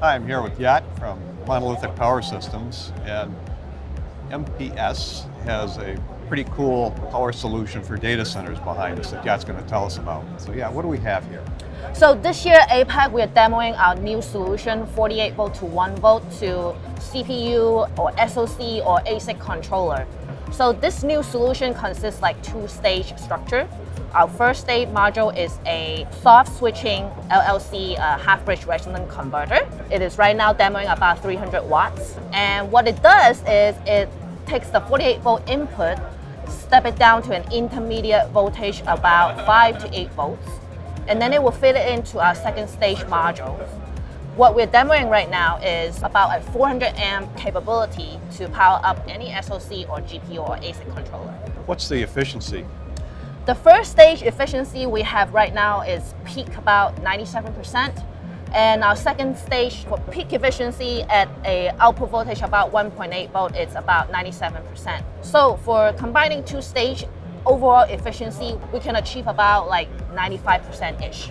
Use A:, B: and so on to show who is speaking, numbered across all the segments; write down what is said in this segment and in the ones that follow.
A: Hi, I'm here with Yat from Monolithic Power Systems, and MPS has a pretty cool power solution for data centers behind us that Yat's going to tell us about. So yeah, what do we have here?
B: So this year APEC, we're demoing our new solution, 48 volt to 1 volt to CPU or SoC or ASIC controller. So this new solution consists like two-stage structure. Our first stage module is a soft switching LLC uh, half bridge resonant converter. It is right now demoing about 300 watts. And what it does is it takes the 48 volt input, step it down to an intermediate voltage about 5 to 8 volts, and then it will fit it into our second stage module. What we're demoing right now is about a 400 amp capability to power up any SoC or GPU or ASIC controller.
A: What's the efficiency?
B: The first stage efficiency we have right now is peak about 97%. And our second stage for peak efficiency at a output voltage about 1.8 volt, it's about 97%. So for combining two stage overall efficiency, we can achieve about like 95%-ish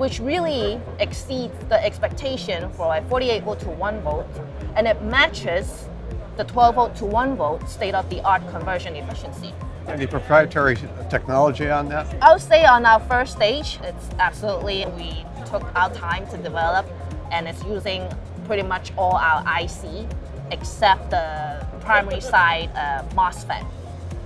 B: which really exceeds the expectation for a 48 volt to 1 volt, and it matches the 12 volt to 1 volt state of the art conversion efficiency.
A: Any proprietary technology on that?
B: I would say on our first stage, it's absolutely, we took our time to develop and it's using pretty much all our IC except the primary side uh, MOSFET.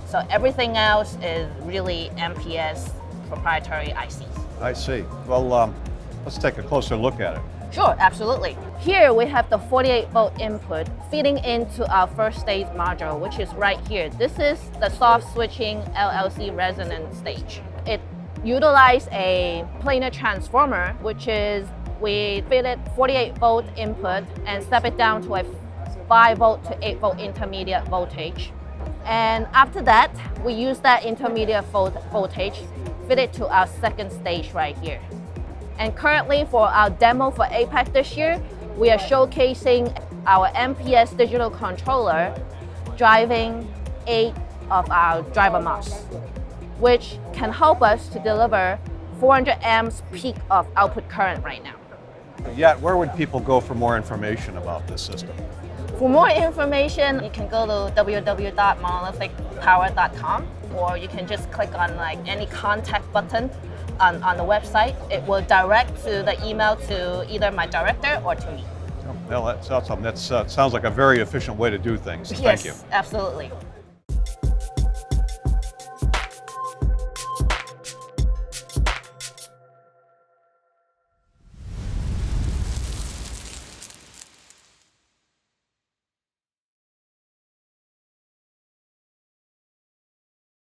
B: So everything else is really MPS proprietary ICs.
A: I see. Well, um, let's take a closer look at it.
B: Sure, absolutely. Here we have the 48 volt input feeding into our first stage module, which is right here. This is the soft switching LLC resonant stage. It utilizes a planar transformer, which is we feed it 48 volt input and step it down to a 5 volt to 8 volt intermediate voltage. And after that, we use that intermediate voltage fit it to our second stage right here. And currently for our demo for APEC this year, we are showcasing our MPS digital controller driving eight of our driver MOS, which can help us to deliver 400 amps peak of output current right now.
A: Yat, where would people go for more information about this system?
B: For more information, you can go to www.monolithicpower.com or you can just click on like any contact button on, on the website. It will direct to the email to either my director or to me.
A: Oh, well, that's awesome. That uh, sounds like a very efficient way to do things.
B: Yes,
A: Thank you.
B: absolutely.